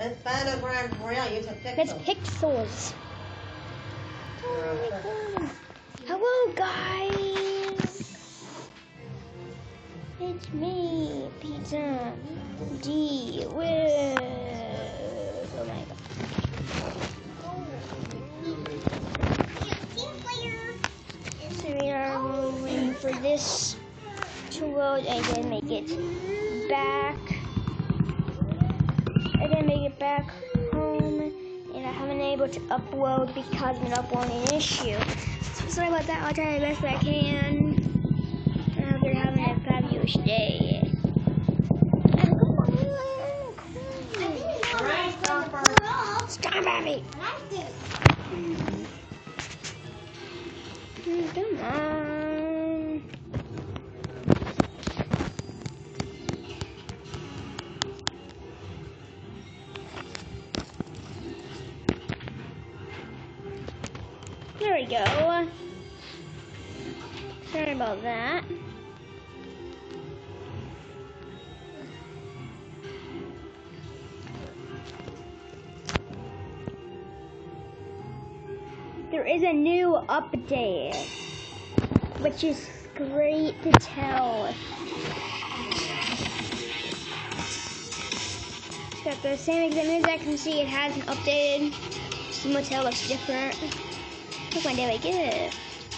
It's Battleground Royale. Use a pixel. That's pixels. Uh, Hello, guys. It's me, Pizza D. With oh my god. So we are waiting for this to load and then make it back. And then make it back home. And I haven't been able to upload because of an uploading issue. So sorry about that. I'll try the best I can. I hope you're having a fabulous day. Stop at me! Mm-hmm. Mm, come on. That. There is a new update, which is great to tell. It's got the same exact as I can see. It hasn't updated. Some motel looks different. Look my day I get.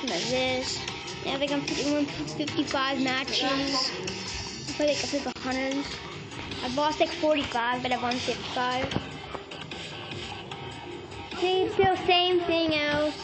Some this. Yeah, I think I'm 55 matches. I feel like I took 100. I've lost like 45, but I've won 55. See, still same thing else.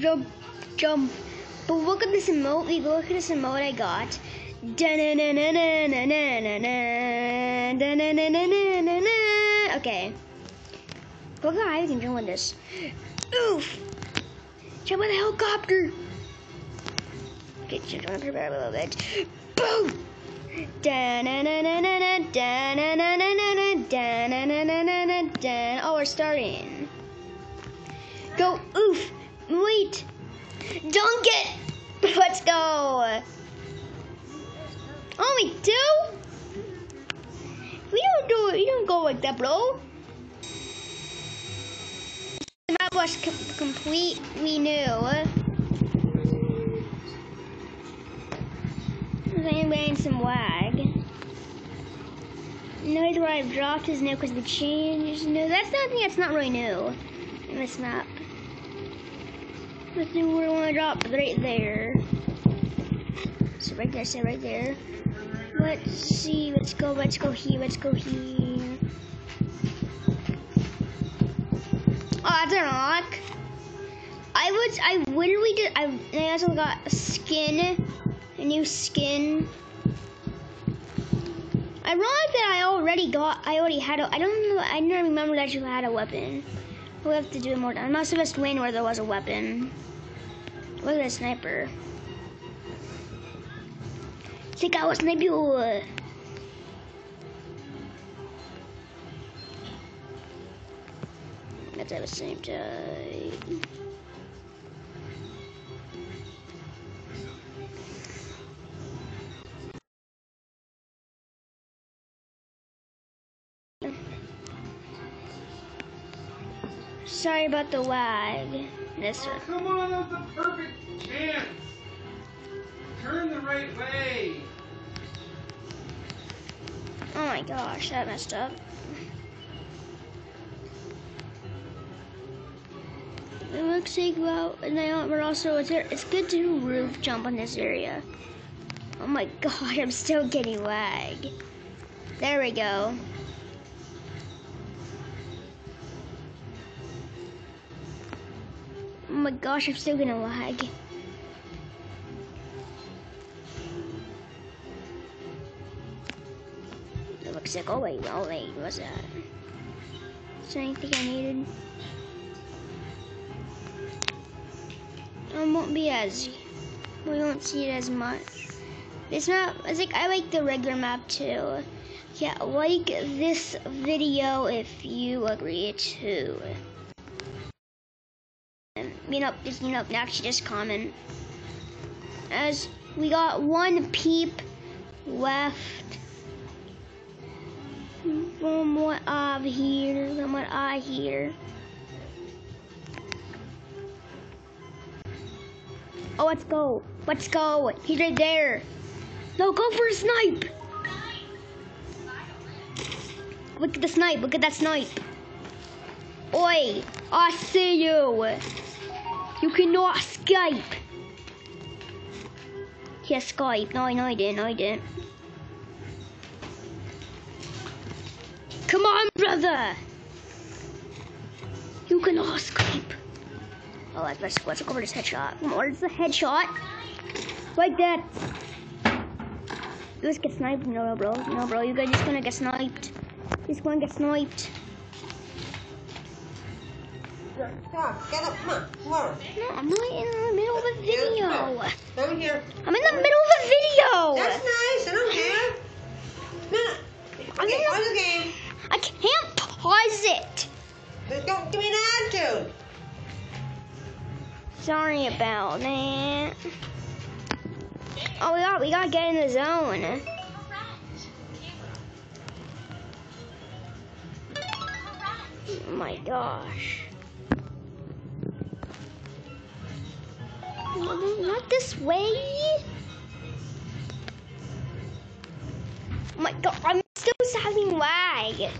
jump, jump. But look at this emote, League. Look at this emote I got. Okay. Look how high we can jump on this. Oof! Jump on the helicopter! Okay, just want to prepare a little bit. Boom! Oh, we're starting. Go, oof! Wait! Dunk it! Let's go! Oh, only two? We don't do it. We don't go like that, bro. The map was com- complete. We knew. I'm getting some lag. Noise where I've dropped is new because the change. No, that's nothing. That's not really new in this map. Let's do where I want to drop right there. So right there, so right there. Let's see, let's go, let's go here, let's go here. Oh, that's an unlock. I was, I literally did, I, I also got a skin, a new skin. Ironic that I already got, I already had a, I don't know, I don't remember that you had a weapon. We'll have to do more. I must have just win where there was a weapon. Look at that sniper. Think I was sniper. That's at the same time. About the lag. This one. Come on, that's a perfect chance. Turn the right way. Oh my gosh, that messed up. It looks like well, and I but also it's it's good to roof jump on this area. Oh my god, I'm still getting lag. There we go. Oh my gosh, I'm still gonna lag. It looks like, oh wait, oh wait, what's that? Is there anything I needed? It won't be as we won't see it as much. It's not. It's like I like the regular map too. Yeah, like this video if you agree to. You know, just you know, actually just comment. As we got one peep left from what I hear, from what I hear. Oh, let's go. Let's go. He's right there. No, go for a snipe. Look at the snipe. Look at that snipe. Oi, I see you. You cannot escape. He escaped. No, no, I didn't. I didn't. Come on, brother. You cannot escape. Oh, let's, let's, let's go for this headshot. Come on, the headshot? Like that. You just get sniped. No, bro. No, bro. You guys just gonna get sniped. Just gonna get sniped. Stop. Get up. Come on. Come on. No, I'm not in the middle of a video. Down here. I'm in the middle of a video. That's nice. I don't care. No. I'm Okay, pause the game. I can't pause it. Just Don't give me an attitude. Sorry about that. Oh, we got we gotta get in the zone. Oh my gosh. This way. Oh my god, I'm still having lag.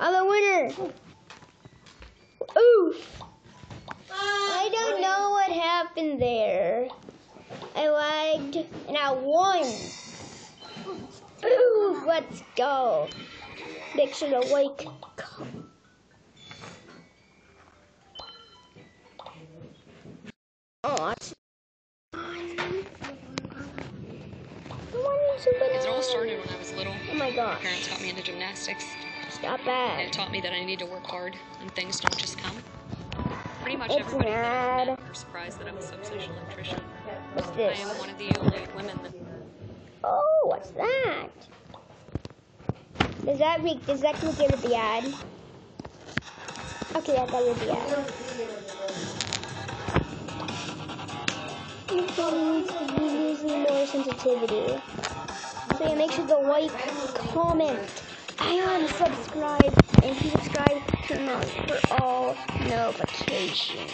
I'm a winner. Oof. I don't know what happened there. I lagged and I won. Let's go. Make sure to like. Oh, It all started when I was little. Oh my god. My parents got me into gymnastics, Stop that. it taught me that I need to work hard and things don't just come. Pretty much It's everybody that I mad. met were surprised that I'm a substation electrician. What's I this? am one of the only women that Oh, what's that? Does that make does that consider the ad? Okay, that got rid of the ad. Using more sensitivity. So yeah, make sure to like, comment, and subscribe. And subscribe, turn on for all notifications.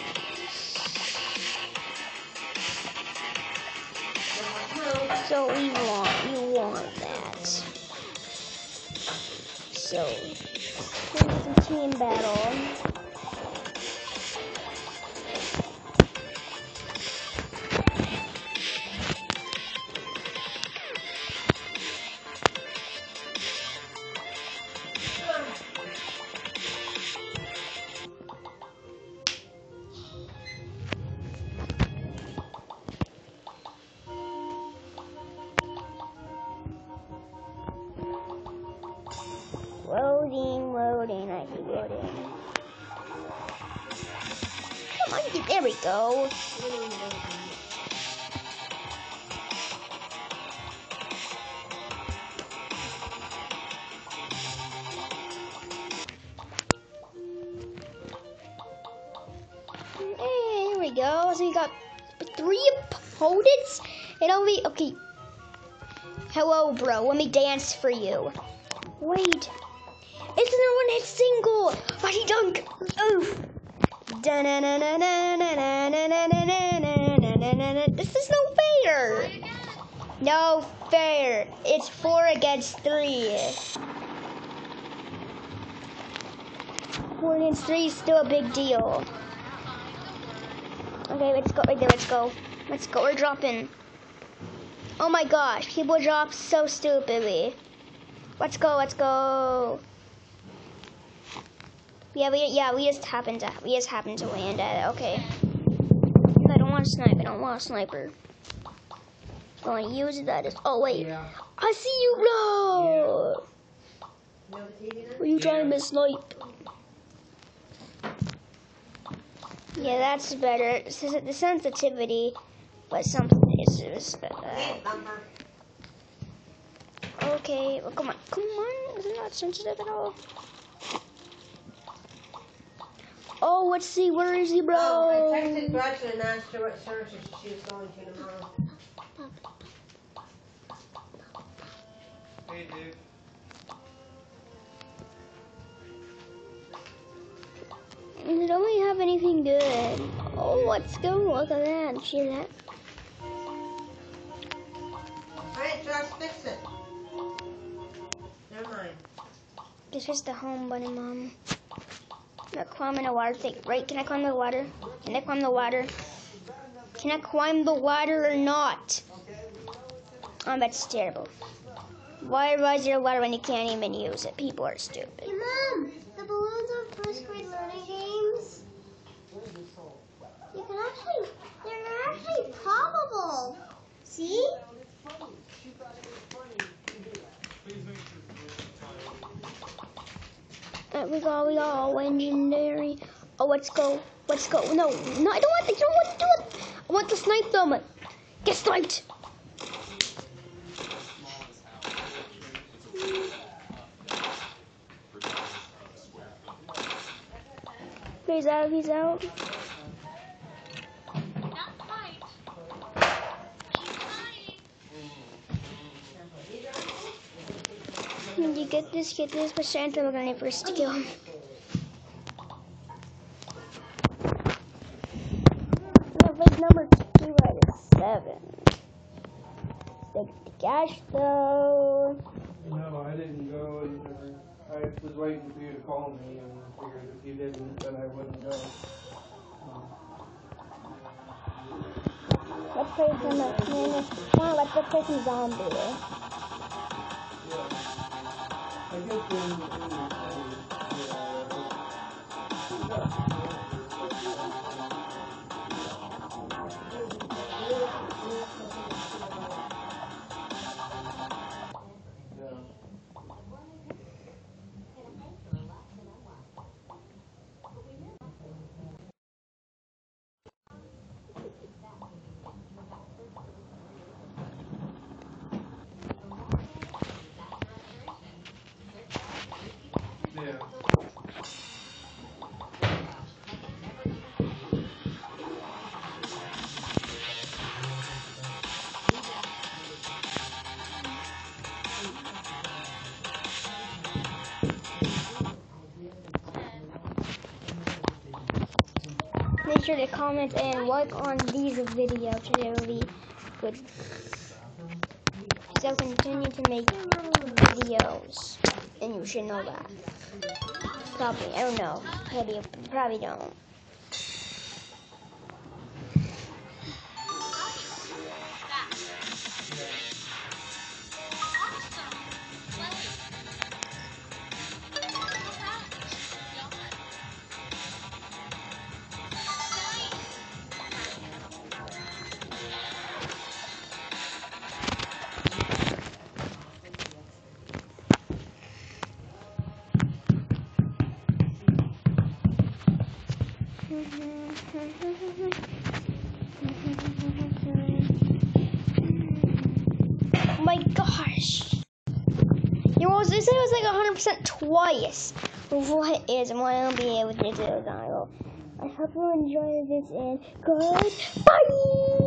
So we So here's some team battle. Come on, there we go. Hey, here we go. So we got three opponents. And only okay. Hello, bro. Let me dance for you. Wait. It's no one hit single! Righty dunk! Oof! This is no fair! No fair! It's four against three. Four against three is still a big deal. Okay, let's go right there, let's go. Let's go, we're dropping. Oh my gosh, people drop so stupidly. Let's go, let's go. Yeah, we yeah we just happened to we just happened to land at it. Okay. I don't want a sniper. I don't want a sniper. I want to use that is. Oh wait, Yeah. I see you, bro. You know the TV now? Were you trying to miss snipe? Yeah, that's better. The sensitivity, but something is just. Okay, well, come on, come on. Is it not sensitive at all? Oh, let's see. Where is he, bro? Oh, I texted Gretchen and asked her what services she was going to tomorrow. Hey, dude. They don't really have anything good. Oh, let's go. Look at that. See that? Alright, Josh, fix it. Never mind. This is the home button, Mom. I'm not climbing the water thing. Right? Can I climb the water? Can I climb the water? Can I climb the water or not? Oh, that's terrible. Why is there a ladder when you can't even use it? People are stupid. Hey, Mom, the balloons are first grade learning games. You can actually, they're actually poppable. See? Uh, we got we got all legendary. Oh, let's go. Let's go. No, no, I don't want. I don't want to do it. I want to snipe them. Get sniped. He's out. He's out. You get this, get this, but Santa, we're gonna first kill him. No, like number two out of seven. Take the cash though. No, I didn't go. And, uh, I was waiting for you to call me, and I figured if you didn't, then I wouldn't go. Let's play some, uh, come on, let's play some zombie. Yeah. I guess sure to comment and like on these videos. They will be good. So continue to make videos, and you should know that. Probably, I don't know. Probably, probably don't. My gosh. You know, they said it was like 100% twice. What is, and what I'll be able to do, Donald. I hope you enjoyed this and goodbye!